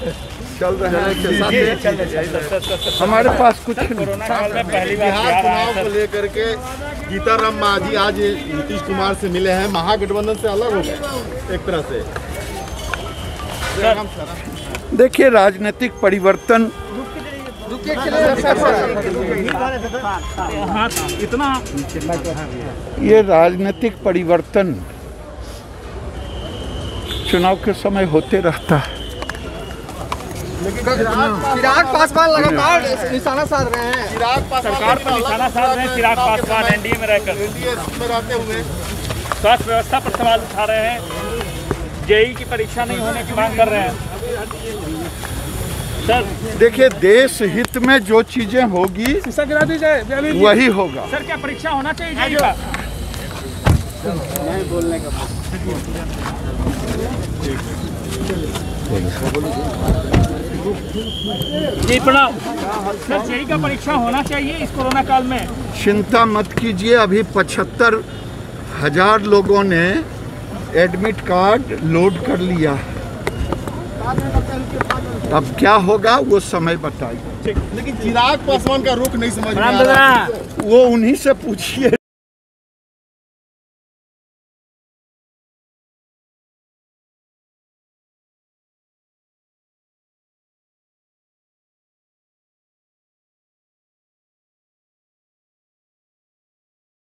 चल रहे हैं साथ हमारे पास कुछ कोरोना काल में पहली बार बिहार बिहार चुनाव को लेकर के गीताराम मांझी आज नीतीश कुमार से मिले हैं। महागठबंधन से अलग हो गए एक तरह से। देखिए राजनीतिक परिवर्तन इतना ये राजनीतिक परिवर्तन चुनाव के समय होते रहता है। चिराग पासवान लगातार निशाना साध रहे हैं। चिराग पासवान सरकार पर निशाना साध रहे हैं चिराग पासवान एनडीए में रहकर। एनडीए में रहते हुए। स्वास्थ्य व्यवस्था पर सवाल उठा रहे हैं। जेई की परीक्षा नहीं होने की मांग कर रहे हैं। सर देखिए देश हित में जो चीज़ें होगी गिरा दी जाए वही होगा। सर क्या परीक्षा होना चाहिए जेई का? जी प्रणाम। सर जेई का परीक्षा होना चाहिए इस कोरोना काल में? चिंता मत कीजिए अभी पचहत्तर हज़ार लोगों ने एडमिट कार्ड लोड कर लिया है। अब क्या होगा वो समय बताइए। लेकिन चिराग पासवान का रुख नहीं समझ में आ रहा। वो उन्हीं से पूछिए।